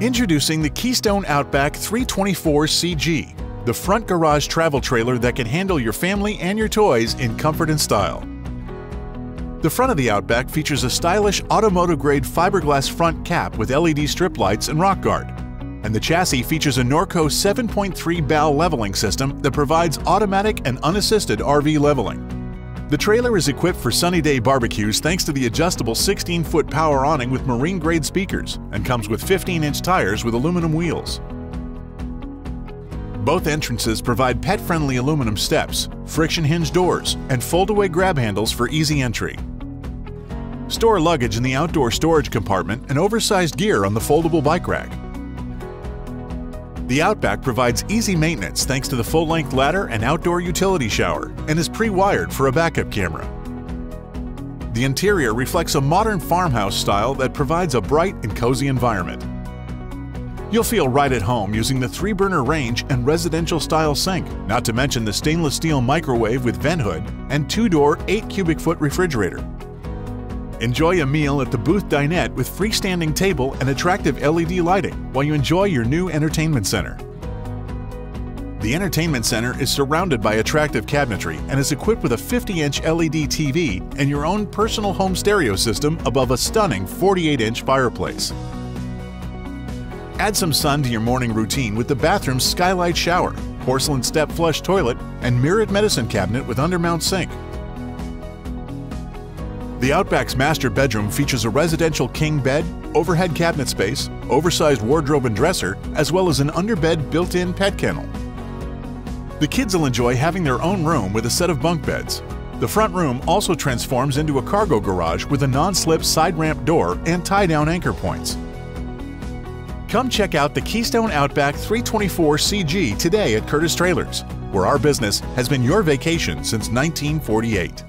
Introducing the Keystone Outback 324 CG, the front garage travel trailer that can handle your family and your toys in comfort and style. The front of the Outback features a stylish automotive-grade fiberglass front cap with LED strip lights and rock guard. And the chassis features a Norco 7.3 BAL leveling system that provides automatic and unassisted RV leveling. The trailer is equipped for sunny day barbecues thanks to the adjustable 16-foot power awning with marine-grade speakers and comes with 15-inch tires with aluminum wheels. Both entrances provide pet-friendly aluminum steps, friction hinge doors, and fold-away grab handles for easy entry. Store luggage in the outdoor storage compartment and oversized gear on the foldable bike rack. The Outback provides easy maintenance thanks to the full-length ladder and outdoor utility shower and is pre-wired for a backup camera. The interior reflects a modern farmhouse style that provides a bright and cozy environment. You'll feel right at home using the three-burner range and residential-style sink, not to mention the stainless steel microwave with vent hood and two-door 8 cubic foot refrigerator. Enjoy a meal at the Booth Dinette with freestanding table and attractive LED lighting while you enjoy your new entertainment center. The entertainment center is surrounded by attractive cabinetry and is equipped with a 50-inch LED TV and your own personal home stereo system above a stunning 48-inch fireplace. Add some sun to your morning routine with the bathroom's skylight shower, porcelain step flush toilet, and mirrored medicine cabinet with undermount sink. The Outback's master bedroom features a residential king bed, overhead cabinet space, oversized wardrobe and dresser, as well as an underbed built-in pet kennel. The kids will enjoy having their own room with a set of bunk beds. The front room also transforms into a cargo garage with a non-slip side ramp door and tie-down anchor points. Come check out the Keystone Outback 324 CG today at Curtis Trailers, where our business has been your vacation since 1948.